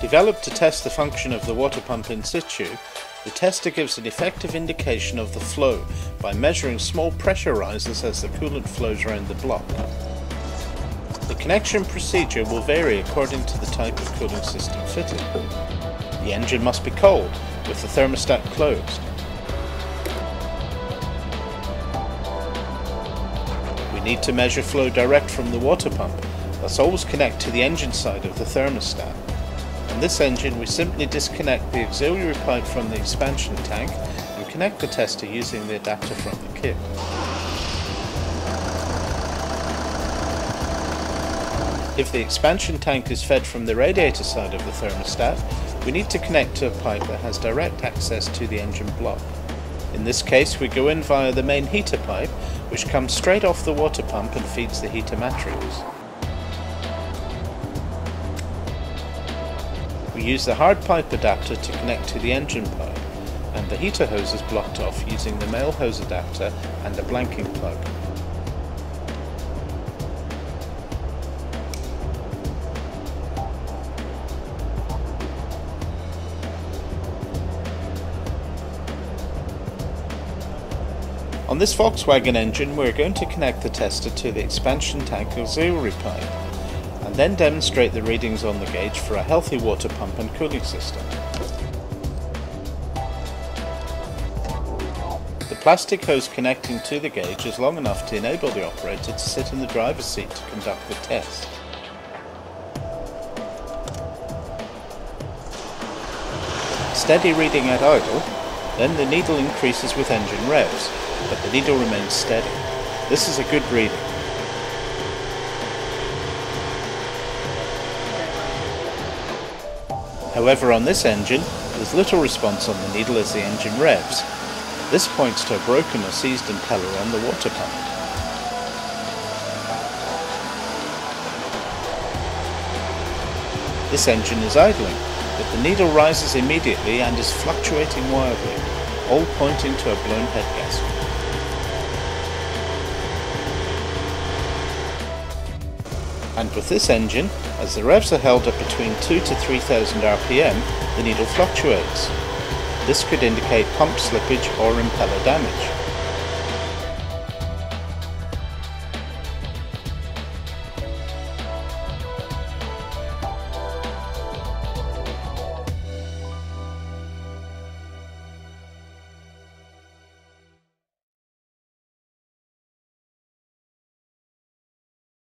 Developed to test the function of the water pump in situ, the tester gives an effective indication of the flow by measuring small pressure rises as the coolant flows around the block. The connection procedure will vary according to the type of cooling system fitted. The engine must be cold, with the thermostat closed. We need to measure flow direct from the water pump, thus always connect to the engine side of the thermostat. On this engine we simply disconnect the auxiliary pipe from the expansion tank and connect the tester using the adapter from the kit. If the expansion tank is fed from the radiator side of the thermostat, we need to connect to a pipe that has direct access to the engine block. In this case we go in via the main heater pipe which comes straight off the water pump and feeds the heater matrix. We use the hard pipe adapter to connect to the engine pipe and the heater hose is blocked off using the male hose adapter and a blanking plug. On this Volkswagen engine we're going to connect the tester to the expansion tank auxiliary pipe then demonstrate the readings on the gauge for a healthy water pump and cooling system. The plastic hose connecting to the gauge is long enough to enable the operator to sit in the driver's seat to conduct the test. Steady reading at idle, then the needle increases with engine revs, but the needle remains steady. This is a good reading. However on this engine, there's little response on the needle as the engine revs. This points to a broken or seized impeller on the water pump. This engine is idling, but the needle rises immediately and is fluctuating wildly, all pointing to a blown head gasket. And with this engine, as the revs are held at between 2 to 3000 rpm, the needle fluctuates. This could indicate pump slippage or impeller damage.